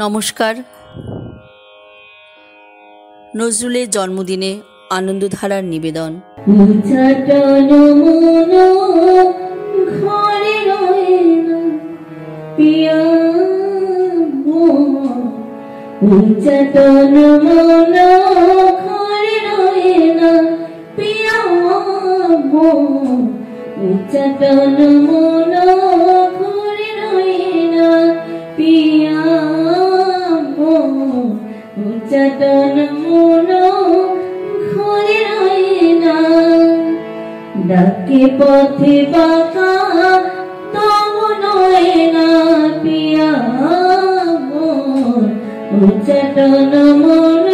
নমস্কার। নজরুলের জন্মদিনে আনন্দধারার নিবেদন। উচাটন মন না। পিয়া পথে বাঁকা না পিয়া মোর উচ্চাটন মন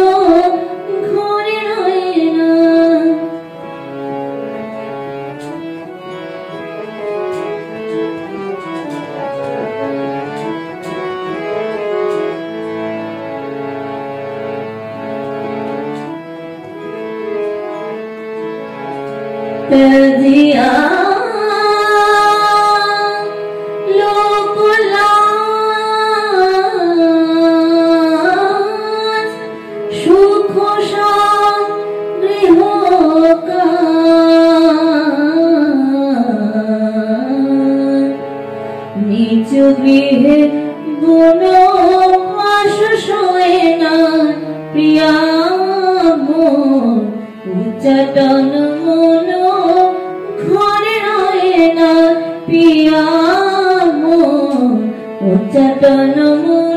piyamu ucatanamu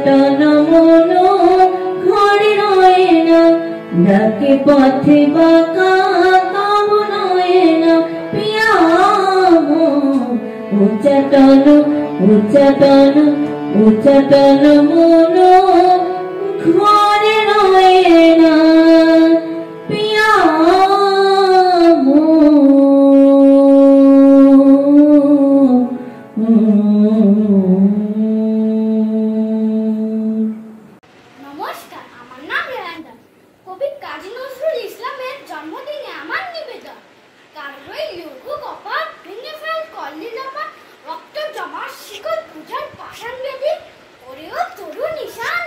উচ্চটন মন ঘরে রয়ে না। ডাকে পথে বাঁকা তব নয় না। পিয়া উচ্চটন উচ্চটন উচ্চটন মন ঘরে কাজী নজরুল ইসলামের জন্মদিনে আমার নিবেদন। লঘু কপাল ভেঙে ফেল, কল্লি রক্ত জমা, শিকল পূজার বেদি তরু নিশান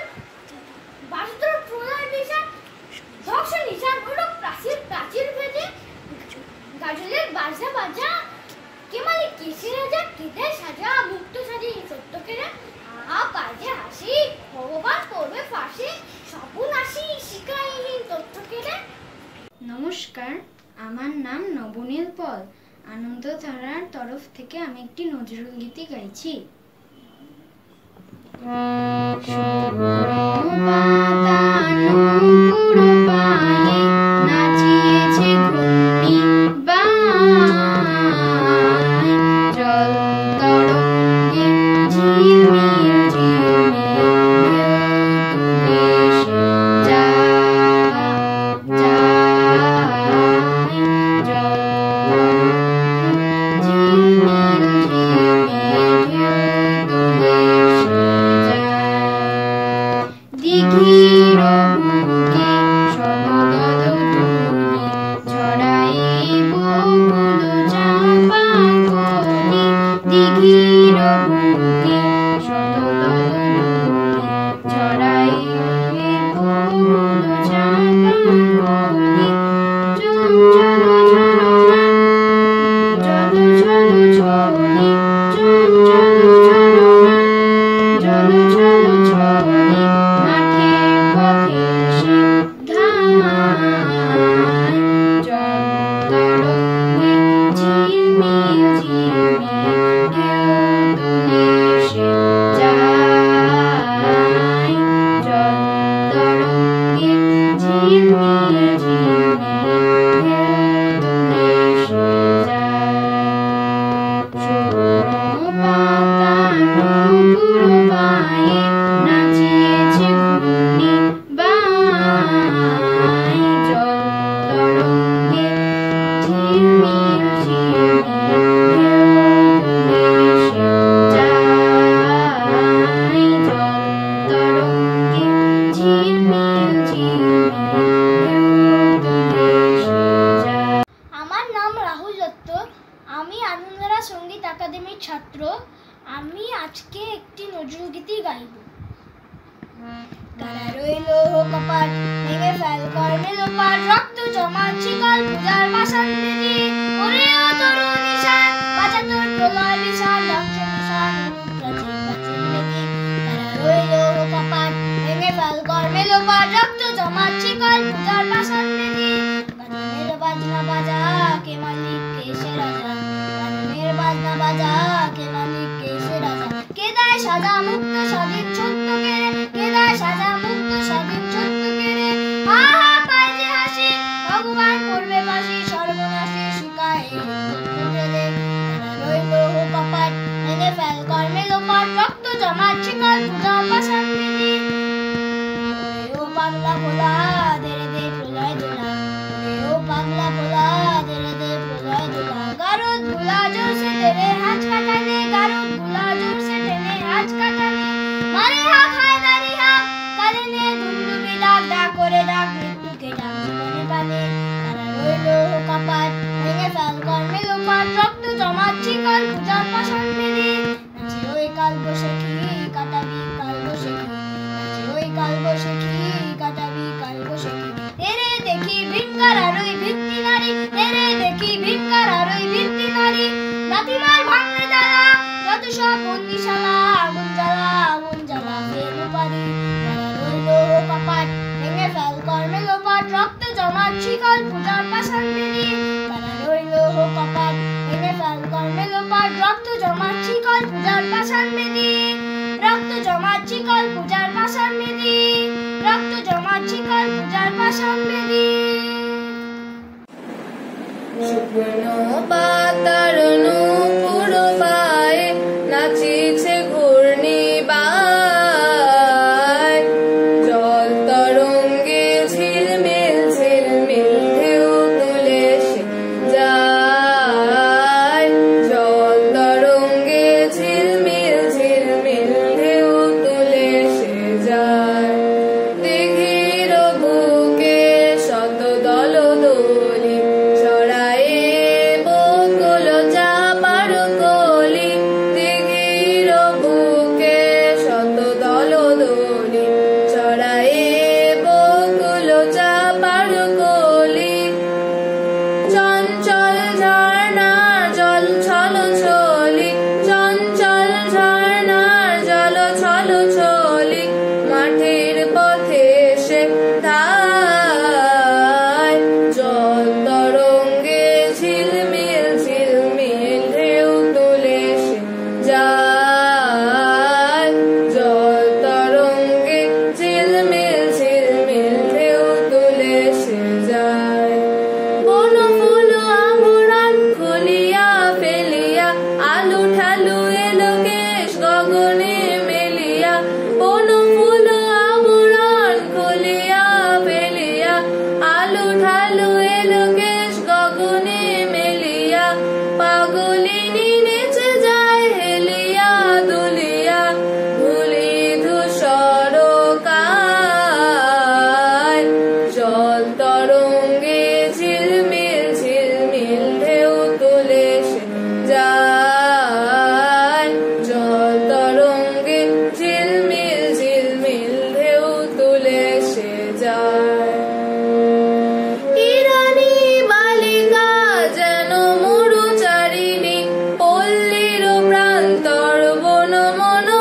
প্রলয় নিশান ধ্বংস নিশান প্রাচীর প্রাচীর গাজলের বাজা বাজা নমস্কার আমার নাম নবনীল পল। আনন্দধারার তরফ থেকে আমি একটি নজরুল গীতি গাইছি। you. নজরুলগীতি গাইব। কারা রইল কপাট ভেঙে ফেল কর রক্ত জমাচ্ছি পূজার দিদি ওরে ও নিশান তোর প্রলয় বিশাল ধ্বংস নিশান রইল কপাট ভেঙে ফেল কর রক্ত 你家发 সামনে দিয়ে Come on.